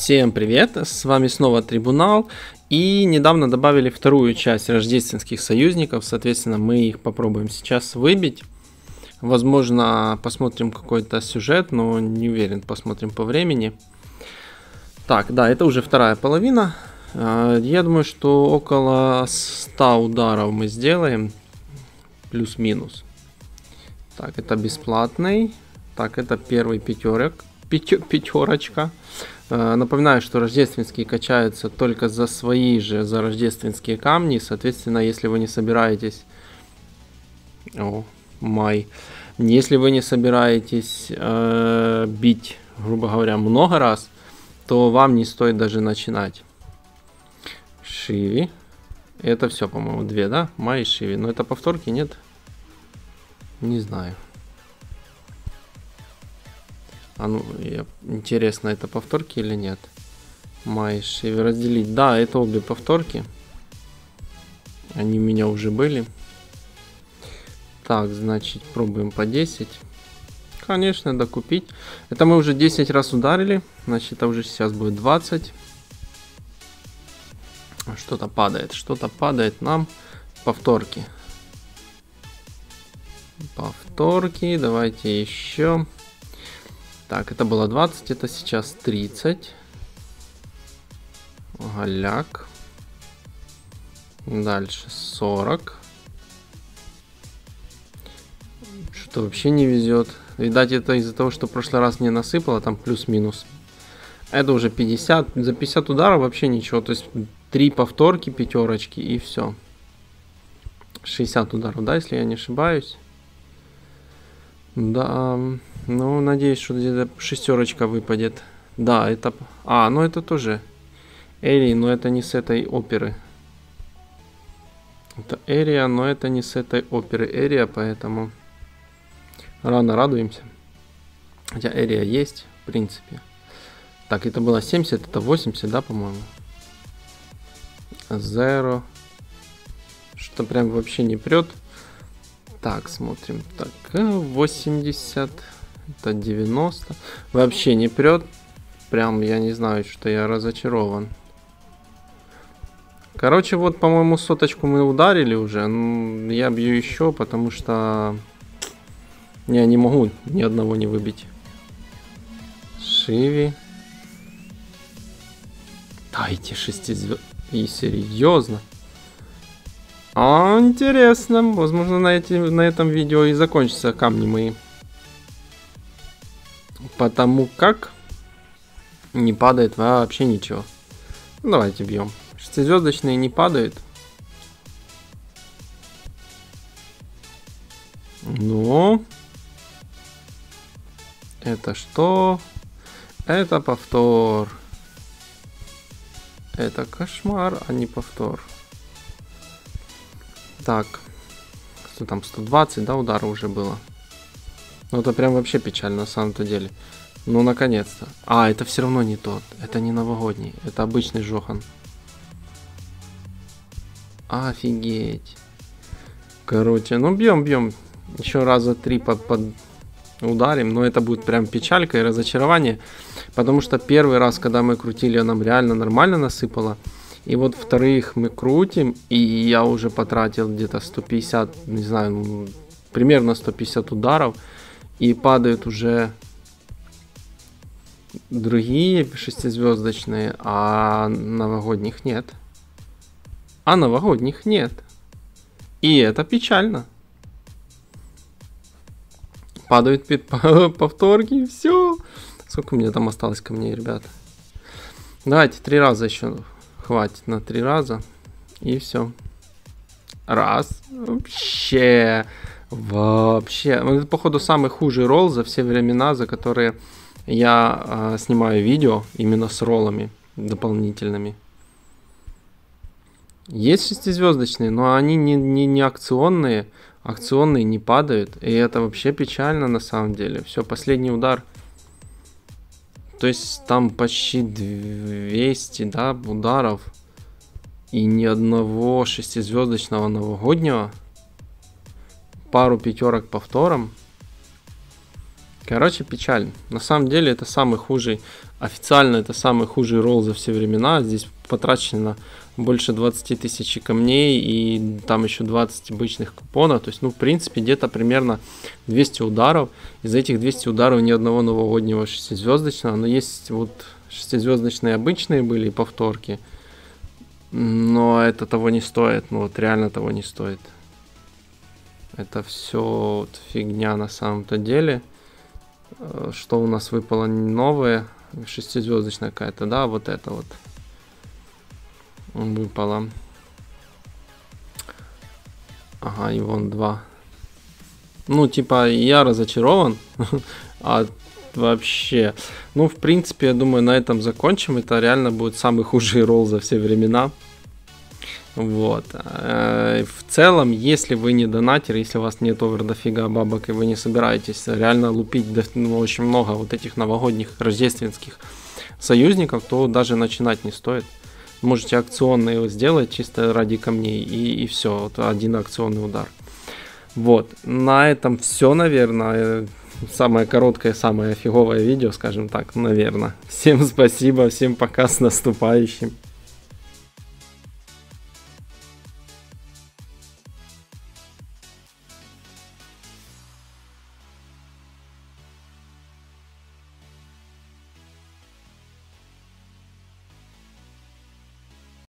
Всем привет, с вами снова Трибунал. И недавно добавили вторую часть рождественских союзников, соответственно, мы их попробуем сейчас выбить. Возможно, посмотрим какой-то сюжет, но не уверен, посмотрим по времени. Так, да, это уже вторая половина. А, я думаю, что около 100 ударов мы сделаем, плюс-минус. Так, это бесплатный. Так, это первый пятерок. Пятерочка. Э, напоминаю, что рождественские качаются только за свои же, за рождественские камни. Соответственно, если вы не собираетесь... О, май. Если вы не собираетесь э, бить, грубо говоря, много раз, то вам не стоит даже начинать. Шиви. Это все, по-моему, две, да? Май и Шиви. Но это повторки, нет? Не знаю. А ну, я, интересно, это повторки или нет? Майш и разделить. Да, это обе повторки. Они у меня уже были. Так, значит, пробуем по 10. Конечно, докупить. Это мы уже 10 раз ударили. Значит, это уже сейчас будет 20. Что-то падает. Что-то падает нам. Повторки. Повторки. Давайте еще. Так, это было 20, это сейчас 30. Голяк. Дальше 40. Что вообще не везет. Видать, это из-за того, что в прошлый раз не насыпало, там плюс-минус. Это уже 50. За 50 ударов вообще ничего. То есть 3 повторки, пятерочки и все. 60 ударов, да, если я не ошибаюсь. Да, ну, надеюсь, что где-то шестерочка выпадет. Да, это... А, ну это тоже Эри, но это не с этой оперы. Это Эрия, но это не с этой оперы Эрия, поэтому рано радуемся. Хотя Эрия есть, в принципе. Так, это было 70, это 80, да, по-моему? Zero. Что прям вообще не прет. Так, смотрим. Так, 80. Это 90. Вообще не прет. Прям, я не знаю, что я разочарован. Короче, вот, по-моему, соточку мы ударили уже. Ну, я бью еще, потому что я не могу ни одного не выбить. Шиви. Дайте шести звезд. И серьезно. А, интересно. Возможно, на, эти, на этом видео и закончатся камни мои. Потому как не падает вообще ничего. Ну, давайте бьем. Шестизвездочные не падают. Ну. Это что? Это повтор. Это кошмар, а не повтор. Так. Что там, 120, да, удара уже было? Ну, это прям вообще печально на самом-то деле. Ну, наконец-то. А, это все равно не тот. Это не новогодний. Это обычный Жохан. Офигеть. Короче, ну бьем, бьем. Еще раза три под, под ударим. Но это будет прям печалька и разочарование. Потому что первый раз, когда мы крутили, нам реально нормально насыпало. И вот вторых мы крутим, и я уже потратил где-то 150, не знаю, примерно 150 ударов и падают уже другие шестизвездочные, а новогодних нет. А новогодних нет. И это печально. Падают повторки, все. Сколько меня там осталось камней, ребят? Давайте три раза еще хватит на три раза. И все. Раз. Вообще. Вообще, ну, это походу самый худший ролл за все времена, за которые я э, снимаю видео именно с роллами дополнительными. Есть шестизвездочные, но они не, не, не акционные. Акционные не падают. И это вообще печально на самом деле. Все, последний удар. То есть там почти 200 да, ударов. И ни одного шестизвездочного новогоднего пару пятерок повтором. Короче, печально. На самом деле это самый хужий, официально это самый хужий ролл за все времена. Здесь потрачено больше 20 тысяч камней и там еще 20 обычных купонов. То есть, ну, в принципе, где-то примерно 200 ударов. Из этих 200 ударов ни одного новогоднего шестизвездочного. Но есть вот шестизвездочные обычные были и повторки. Но это того не стоит. Ну, вот реально того не стоит. Это все вот фигня на самом-то деле. Э, что у нас выпало новое? Шестизвездочная какая-то, да, вот это вот выпало. Ага, и вон два. Ну, типа, я разочарован. а вообще. Ну, в принципе, я думаю, на этом закончим. Это реально будет самый худший ролл за все времена. Вот. Э, в целом, если вы не донатер, если у вас нет овер дофига бабок и вы не собираетесь реально лупить ну, очень много вот этих новогодних рождественских союзников, то даже начинать не стоит. Можете акционные сделать чисто ради камней и, и все. Вот один акционный удар. Вот. На этом все, наверное. Самое короткое, самое фиговое видео, скажем так, наверное. Всем спасибо, всем пока, с наступающим.